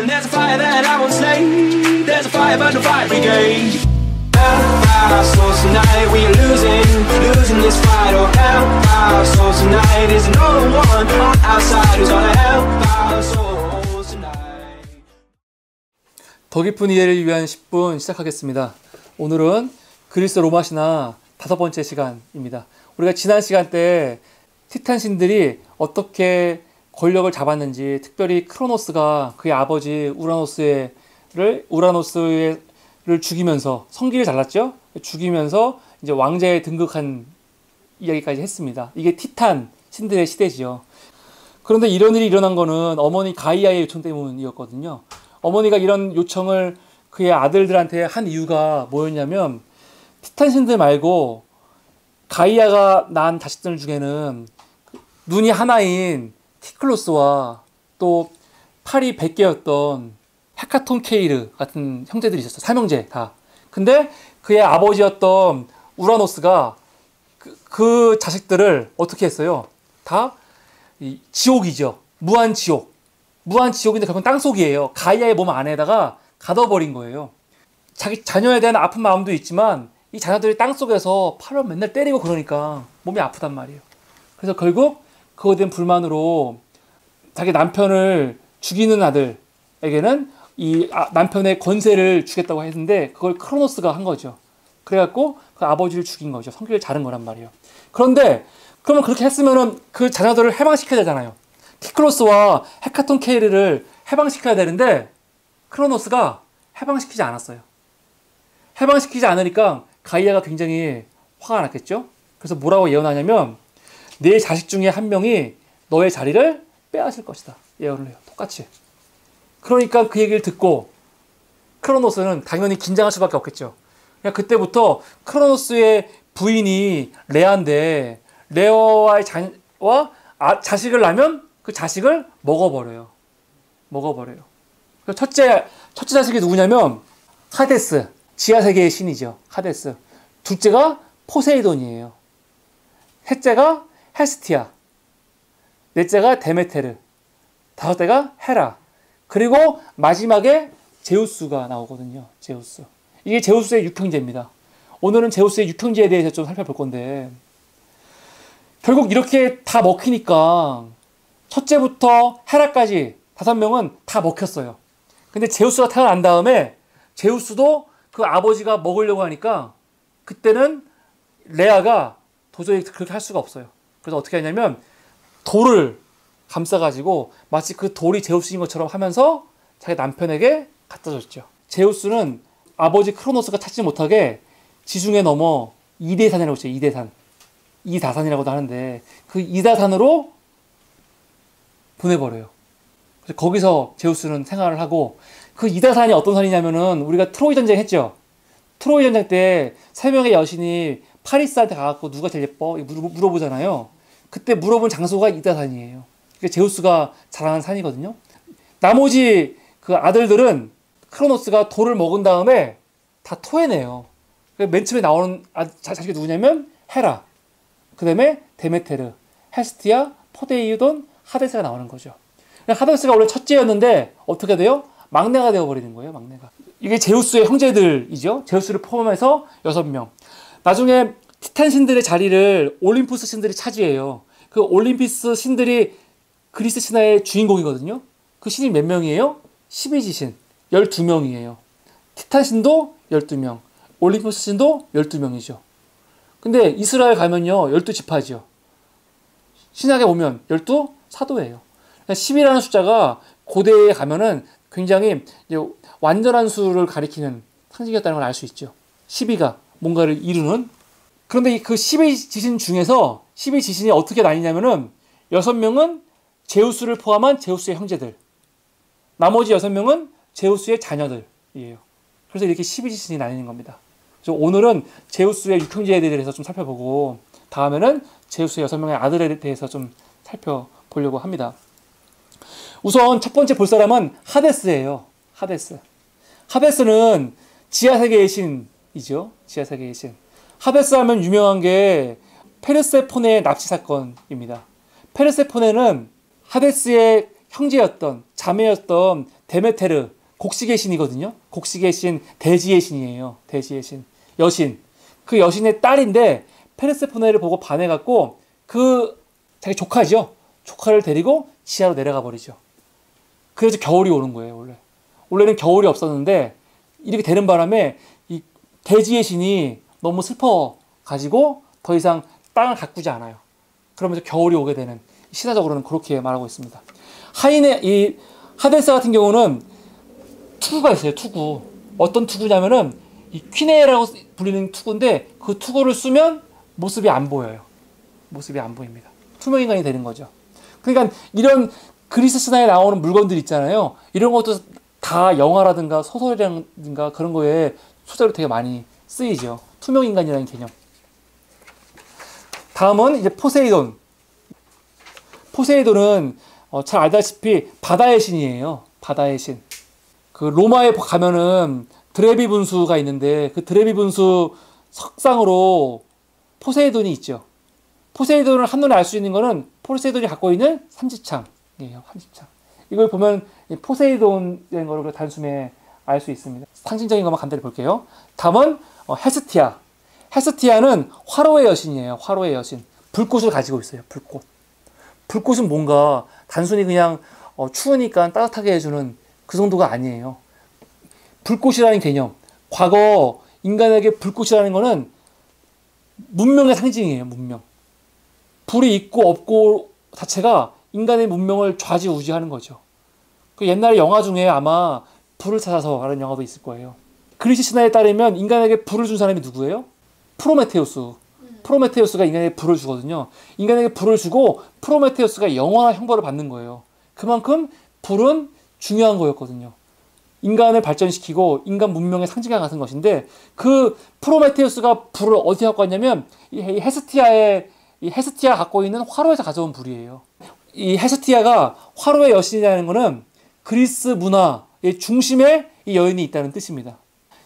And there's a fire that I won't slay. There's a fire burn the fire brigade. Our souls tonight, we are losing, losing this fight. Oh, help our souls tonight. Is no one on our side who's gonna help our souls tonight. 더 깊은 이해를 위한 10분 시작하겠습니다. 오늘은 그리스 로마 신화 다섯 번째 시간입니다. 우리가 지난 시간 때 티탄 신들이 어떻게 권력을 잡았는지, 특별히 크로노스가 그의 아버지 우라노스를 우라노스를 죽이면서 성기를 잘랐죠. 죽이면서 이제 왕자에 등극한 이야기까지 했습니다. 이게 티탄 신들의 시대지요. 그런데 이런 일이 일어난 거는 어머니 가이아의 요청 때문이었거든요. 어머니가 이런 요청을 그의 아들들한테 한 이유가 뭐였냐면 티탄 신들 말고 가이아가 낳은 자식들 중에는 눈이 하나인 티클로스와 또 팔이 100개였던 헤카톤 케이르 같은 형제들이 있었어요. 삼형제 다. 근데 그의 아버지였던 우라노스가 그, 그 자식들을 어떻게 했어요? 다이 지옥이죠. 무한 지옥. 무한 지옥인데 결국 땅속이에요. 가이아의 몸 안에다가 가둬버린 거예요. 자기 자녀에 대한 아픈 마음도 있지만 이 자녀들이 땅속에서 팔을 맨날 때리고 그러니까 몸이 아프단 말이에요. 그래서 결국 그거에 불만으로 자기 남편을 죽이는 아들에게는 이 아- 남편의 권세를 주겠다고 했는데 그걸 크로노스가 한 거죠. 그래갖고 그 아버지를 죽인 거죠. 성격을 자른 거란 말이에요. 그런데 그러면 그렇게 했으면은 그 자녀들을 해방시켜야 되잖아요. 키크로스와 헤카톤 케이르를 해방시켜야 되는데 크로노스가 해방시키지 않았어요. 해방시키지 않으니까 가이아가 굉장히 화가 났겠죠. 그래서 뭐라고 예언하냐면 네 자식 중에 한 명이 너의 자리를 빼앗을 것이다. 예언을 해요. 똑같이. 그러니까 그 얘기를 듣고 크로노스는 당연히 긴장할 수밖에 없겠죠. 그냥 그때부터 크로노스의 부인이 레아인데 레어와의 자 와 아, 자식을 낳으면 그 자식을 먹어버려요. 먹어버려요. 첫째 첫째 자식이 누구냐면 하데스 지하 세계의 신이죠. 하데스. 둘째가 포세이돈이에요. 셋째가 헤스티아. 넷째가 데메테르. 다섯째가 헤라. 그리고 마지막에 제우스가 나오거든요. 제우스. 이게 제우스의 육형제입니다. 오늘은 제우스의 육형제에 대해서 좀 살펴볼 건데 결국 이렇게 다 먹히니까 첫째부터 헤라까지 다섯 명은 다 먹혔어요. 근데 제우스가 태어난 다음에 제우스도 그 아버지가 먹으려고 하니까 그때는 레아가 도저히 그렇게 할 수가 없어요. 그래서 어떻게 하냐면 돌을 감싸가지고 마치 그 돌이 제우스인 것처럼 하면서 자기 남편에게 갖다 줬죠. 제우스는 아버지 크로노스가 찾지 못하게 지중해 넘어 이대산이라고 있죠. 이대산. 이다산이라고도 하는데 그 이다산으로 보내버려요. 그래서 거기서 제우스는 생활을 하고 그 이다산이 어떤 산이냐면은 우리가 트로이 전쟁 했죠. 트로이 전쟁 때 세 명의 여신이 파리스한테 가갖고 누가 제일 예뻐 물어보잖아요. 그때 물어본 장소가 이다산이에요. 그게 제우스가 자라는 산이거든요. 나머지 그 아들들은 크로노스가 돌을 먹은 다음에 다 토해내요. 그맨 처음에 나오는 아, 자- 자식이 누구냐면 헤라. 그 다음에 데메테르, 헤스티아, 포세이돈, 하데스가 나오는 거죠. 하데스가 원래 첫째였는데 어떻게 돼요? 막내가 되어버리는 거예요, 막내가. 이게 제우스의 형제들이죠. 제우스를 포함해서 여섯 명. 나중에 티탄 신들의 자리를 올림푸스 신들이 차지해요. 그 올림피스 신들이 그리스 신화의 주인공이거든요. 그 신이 몇 명이에요? 12지신. 12명이에요. 티탄 신도 12명. 올림푸스 신도 12명이죠. 근데 이스라엘 가면요, 12지파죠. 신약에 오면 12 사도예요. 10이라는 숫자가 고대에 가면은 굉장히 완전한 수를 가리키는 상징이었다는 걸 알 수 있죠. 12가 뭔가를 이루는. 그런데 이그 12지신 중에서 12지신이 어떻게 나뉘냐면은 6명은 제우스를 포함한 제우스의 형제들. 나머지 6명은 제우스의 자녀들이에요. 그래서 이렇게 12지신이 나뉘는 겁니다. 그래서 오늘은 제우스의 육형제에 대해서 좀 살펴보고 다음에는 제우스의 여섯 명의 아들에 대해서 좀 살펴보려고 합니다. 우선 첫 번째 볼 사람은 하데스예요. 하데스. 하데스는 지하 세계의 신 이죠. 지하 세계의 신. 하데스 하면 유명한 게 페르세포네 납치 사건입니다. 페르세포네는 하데스의 형제였던 자매였던 데메테르 곡식의 신이거든요. 곡식의 신 대지의 신이에요. 대지의 신 여신 그 여신의 딸인데 페르세포네를 보고 반해갖고 그 자기 조카죠. 조카를 데리고 지하로 내려가 버리죠. 그래서 겨울이 오는 거예요. 원래 원래는 겨울이 없었는데 이렇게 되는 바람에 이 대지의 신이 너무 슬퍼 가지고 더 이상 땅을 가꾸지 않아요. 그러면서 겨울이 오게 되는 신화적으로는 그렇게 말하고 있습니다. 하인의 이 하데스 같은 경우는 투구가 있어요. 투구. 어떤 투구냐면은 이 퀴네라고 불리는 투구인데 그 투구를 쓰면 모습이 안 보여요. 모습이 안 보입니다. 투명 인간이 되는 거죠. 그러니까 이런 그리스 신화에 나오는 물건들 있잖아요. 이런 것도 다 영화라든가 소설이라든가 그런 거에 소재로 되게 많이 쓰이죠. 투명 인간이라는 개념. 다음은 이제 포세이돈. 포세이돈은 어, 잘 알다시피 바다의 신이에요. 바다의 신. 그 로마에 가면은 드레비 분수가 있는데 그 드레비 분수 석상으로 포세이돈이 있죠. 포세이돈을 한눈에 알 수 있는 거는 포세이돈이 갖고 있는 삼지창이에요. 삼지창. 이걸 보면 포세이돈된 거를 단숨에 알 수 있습니다. 상징적인 것만 간단히 볼게요. 다음은 어, 헤스티아. 헤스티아는 화로의 여신이에요. 화로의 여신. 불꽃을 가지고 있어요. 불꽃. 불꽃은 뭔가 단순히 그냥 어, 추우니까 따뜻하게 해주는 그 정도가 아니에요. 불꽃이라는 개념. 과거 인간에게 불꽃이라는 거는 문명의 상징이에요. 문명. 불이 있고 없고 자체가 인간의 문명을 좌지우지하는 거죠. 그 옛날 영화 중에 아마 불을 찾아서 라는 영화도 있을 거예요. 그리스 신화에 따르면 인간에게 불을 준 사람이 누구예요? 프로메테우스. 프로메테우스가 인간에게 불을 주거든요. 인간에게 불을 주고 프로메테우스가 영원한 형벌을 받는 거예요. 그만큼 불은 중요한 거였거든요. 인간을 발전시키고 인간 문명의 상징과 같은 것인데 그 프로메테우스가 불을 어디에 갖고 왔냐면 이 헤스티아의 이 헤스티아 갖고 있는 화로에서 가져온 불이에요. 이 헤스티아가 화로의 여신이라는 것은 그리스 문화의 중심에 이 여인이 있다는 뜻입니다.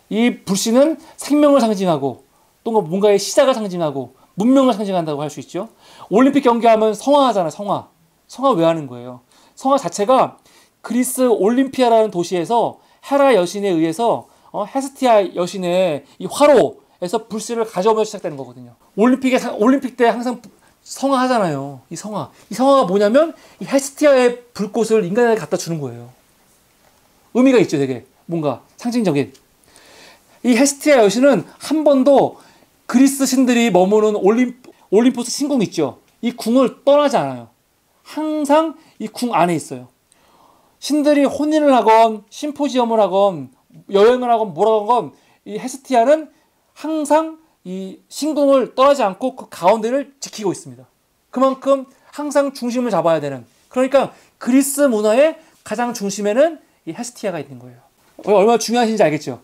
이 불씨는 생명을 상징하고 또 뭔가의 시작을 상징하고 문명을 상징한다고 할 수 있죠. 올림픽 경기하면 성화하잖아요. 성화. 성화 왜 하는 거예요? 성화 자체가 그리스 올림피아라는 도시에서 헤라 여신에 의해서 어, 헤스티아 여신의 이 화로에서 불씨를 가져오면서 시작되는 거거든요. 올림픽에 올림픽 때 항상 성화하잖아요. 이 성화. 이 성화가 뭐냐면 이 헤스티아의 불꽃을 인간에게 갖다 주는 거예요. 의미가 있죠, 되게. 뭔가 상징적인. 이 헤스티아 여신은 한 번도 그리스 신들이 머무는 올림, 올림포스 신궁 있죠. 이 궁을 떠나지 않아요. 항상 이 궁 안에 있어요. 신들이 혼인을 하건 심포지엄을 하건 여행을 하건 뭐라고 하건 이 헤스티아는 항상 이 신궁을 떠나지 않고 그 가운데를 지키고 있습니다. 그만큼 항상 중심을 잡아야 되는 그러니까 그리스 문화의 가장 중심에는 이 헤스티아가 있는 거예요. 얼마나 중요하신지 알겠죠?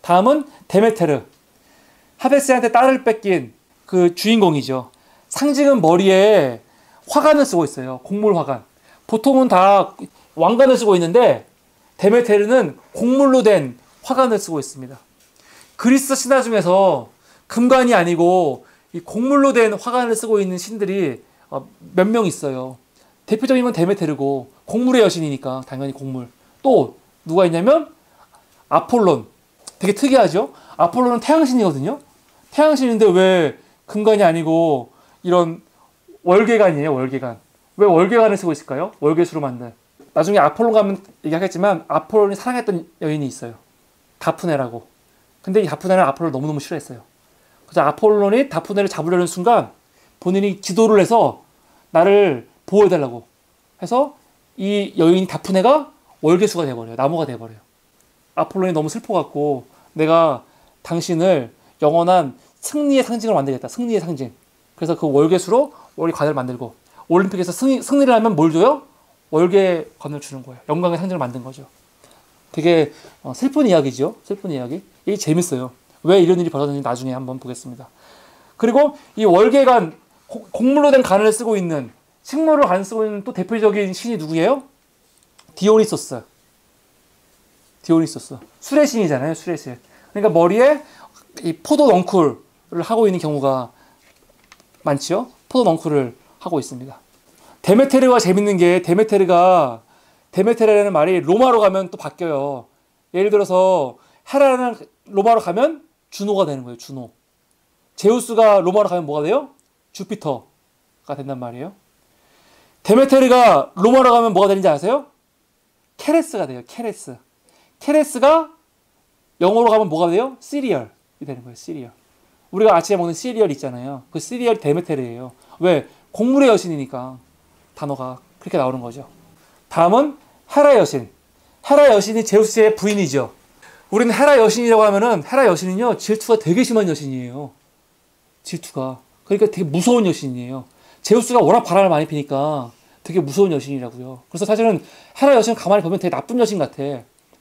다음은 데메테르. 하데스한테 딸을 뺏긴 그 주인공이죠. 상징은 머리에 화관을 쓰고 있어요. 곡물 화관. 보통은 다 왕관을 쓰고 있는데 데메테르는 곡물로 된 화관을 쓰고 있습니다. 그리스 신화 중에서 금관이 아니고 이 곡물로 된 화관을 쓰고 있는 신들이 어, 몇명 있어요. 대표적인 건 데메테르고 곡물의 여신이니까 당연히 곡물. 또 누가 있냐면 아폴론. 되게 특이하죠? 아폴론은 태양신이거든요. 태양신인데 왜 금관이 아니고 이런 월계관이에요, 월계관. 왜 월계관을 쓰고 있을까요? 월계수로 만든. 나중에 아폴론 가면 얘기하겠지만 아폴론이 사랑했던 여인이 있어요. 다프네라고. 근데 이 다프네는 아폴론을 너무너무 싫어했어요. 그래서 아폴론이 다프네를 잡으려는 순간 본인이 기도를 해서 나를 보호해달라고 해서 이 여인 다프네가 월계수가 돼버려요. 나무가 돼버려요. 아폴론이 너무 슬퍼갖고 내가 당신을 영원한 승리의 상징을 만들겠다. 승리의 상징. 그래서 그 월계수로 월계 관을 만들고 올림픽에서 승리, 승리를 하면 뭘 줘요? 월계 관을 주는 거예요. 영광의 상징을 만든 거죠. 되게 어, 슬픈 이야기죠. 슬픈 이야기. 이게 재밌어요. 왜 이런 일이 벌어졌는지 나중에 한번 보겠습니다. 그리고 이 월계관, 곡물로 된 관을 쓰고 있는 식물을 관 쓰고 있는 또 대표적인 신이 누구예요? 디오니소스. 디오니소스. 술의 신이잖아요. 술의 신. 그러니까 머리에 이 포도 넝쿨을 하고 있는 경우가 많죠. 포도 넝쿨을 하고 있습니다. 데메테르가 재밌는 게 데메테르가 데메테르라는 말이 로마로 가면 또 바뀌어요. 예를 들어서 헤라는 로마로 가면 주노가 되는 거예요. 주노. 제우스가 로마로 가면 뭐가 돼요? 주피터가 된단 말이에요. 데메테르가 로마로 가면 뭐가 되는지 아세요? 케레스가 돼요. 케레스. 케레스가 영어로 가면 뭐가 돼요? 시리얼이 되는 거예요. 시리얼. 우리가 아침에 먹는 시리얼 있잖아요. 그 시리얼 데메테르예요. 왜? 곡물의 여신이니까 단어가 그렇게 나오는 거죠. 다음은 헤라 여신. 헤라 여신이 제우스의 부인이죠. 우리는 헤라 여신이라고 하면은 헤라 여신은요 질투가 되게 심한 여신이에요. 질투가 그러니까 되게 무서운 여신이에요. 제우스가 워낙 바람을 많이 피니까 되게 무서운 여신이라고요. 그래서 사실은 헤라 여신 가만히 보면 되게 나쁜 여신 같아.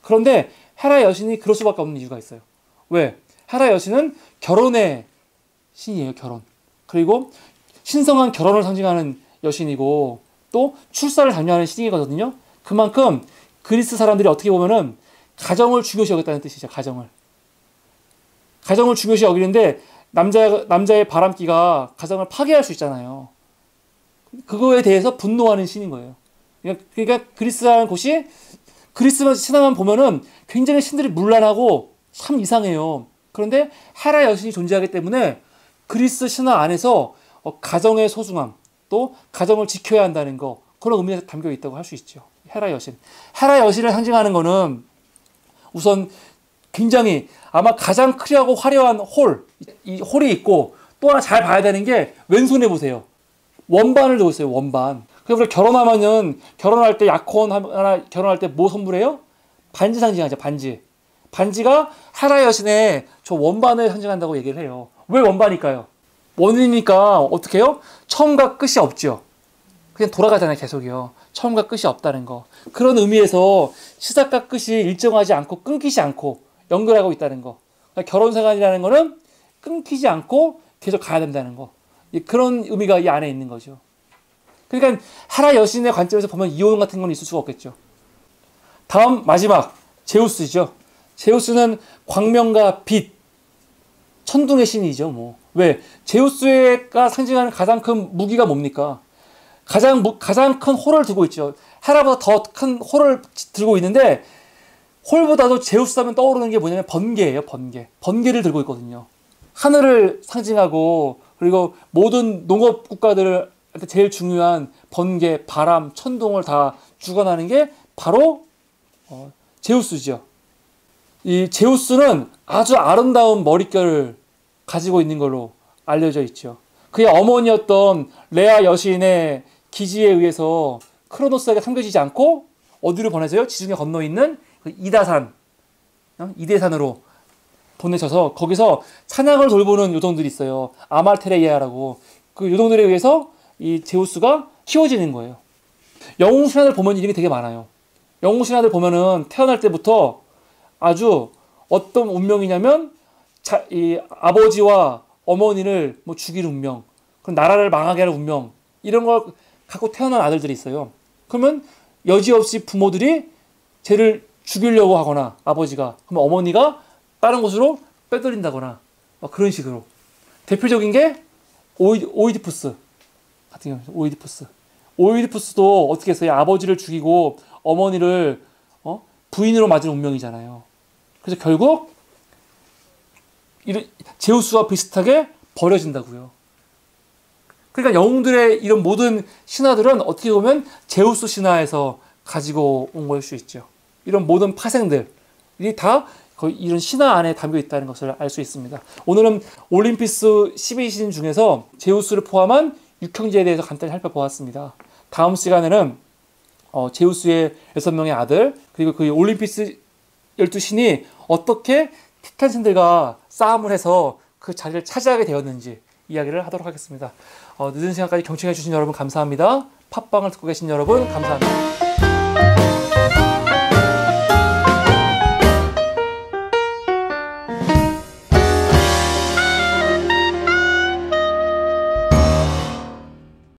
그런데 헤라 여신이 그럴 수밖에 없는 이유가 있어요. 왜? 헤라 여신은 결혼의 신이에요. 결혼. 그리고 신성한 결혼을 상징하는 여신이고 또 출산을 장려하는 신이거든요. 그만큼 그리스 사람들이 어떻게 보면은 가정을 중요시 여겼다는 뜻이죠. 가정을. 가정을 중요시 여기는데 남자 남자의 바람기가 가정을 파괴할 수 있잖아요. 그거에 대해서 분노하는 신인 거예요. 그러니까, 그러니까 그리스라는 곳이 그리스만 신화만 보면은 굉장히 신들이 문란하고 참 이상해요. 그런데 헤라 여신이 존재하기 때문에 그리스 신화 안에서 어, 가정의 소중함 또 가정을 지켜야 한다는 거 그런 의미가 담겨 있다고 할 수 있죠. 헤라 여신. 헤라 여신을 상징하는 거는 우선 굉장히 아마 가장 크리하고 화려한 홀, 이 홀이 있고 또 하나 잘 봐야 되는 게 왼손에 보세요. 원반을 들고 있어요, 원반. 그래서 결혼하면은 결혼할 때 약혼 하나 결혼할 때 뭐 선물해요? 반지 상징하죠, 반지. 반지가 하라 여신의 저 원반을 상징한다고 얘기를 해요. 왜 원반일까요? 원이니까 어떻게 해요? 처음과 끝이 없죠. 그냥 돌아가잖아요, 계속이요. 처음과 끝이 없다는 거. 그런 의미에서 시작과 끝이 일정하지 않고 끊기지 않고 연결하고 있다는 거. 그러니까 결혼 생활이라는 거는 끊기지 않고 계속 가야 된다는 거. 그런 의미가 이 안에 있는 거죠. 그러니까 하라 여신의 관점에서 보면 이혼 같은 건 있을 수가 없겠죠. 다음 마지막 제우스죠. 제우스는 광명과 빛, 천둥의 신이죠. 뭐 왜? 제우스가 상징하는 가장 큰 무기가 뭡니까? 가장 가장 큰 홀을 들고 있죠. 헤라보다 더 큰 홀을 들고 있는데 홀보다도 제우스 하면 떠오르는 게 뭐냐면 번개예요. 번개. 번개를 들고 있거든요. 하늘을 상징하고 그리고 모든 농업 국가들을 제일 중요한 번개, 바람, 천둥을 다 주관하는 게 바로 어, 제우스죠. 이 제우스는 아주 아름다운 머릿결을 가지고 있는 걸로 알려져 있죠. 그의 어머니였던 레아 여신의 기지에 의해서 크로노스에게 섬겨지지 않고 어디로 보내져요? 지중해 건너 있는 그 이다산, 어? 이대산으로 보내셔서 거기서 찬양을 돌보는 요정들이 있어요. 아말테레이아라고 그 요정들에 의해서 이 제우스가 키워지는 거예요. 영웅 신화들 보면 이름이 되게 많아요. 영웅 신화들 보면은 태어날 때부터 아주 어떤 운명이냐면 자, 이 아버지와 어머니를 뭐 죽일 운명, 그럼 나라를 망하게 할 운명 이런 걸 갖고 태어난 아들들이 있어요. 그러면 여지없이 부모들이 쟤를 죽이려고 하거나 아버지가 그러면 어머니가 다른 곳으로 빼돌린다거나 그런 식으로 대표적인 게 오이, 오이디푸스 같은 경우 오이디푸스 오이디푸스도 어떻게 했어요? 아버지를 죽이고 어머니를 어? 부인으로 맞은 운명이잖아요. 그래서 결국 이런 제우스와 비슷하게 버려진다고요. 그러니까 영웅들의 이런 모든 신화들은 어떻게 보면 제우스 신화에서 가지고 온 걸 수 있죠. 이런 모든 파생들이 다 이런 신화 안에 담겨 있다는 것을 알 수 있습니다. 오늘은 올림피스 12신 중에서 제우스를 포함한 육형제에 대해서 간단히 살펴보았습니다. 다음 시간에는 어, 제우스의 여섯 명의 아들 그리고 그 올림피스 12신이 어떻게 티탄 신들과 싸움을 해서 그 자리를 차지하게 되었는지 이야기를 하도록 하겠습니다. 어, 늦은 시간까지 경청해 주신 여러분 감사합니다. 팟빵을 듣고 계신 여러분 감사합니다.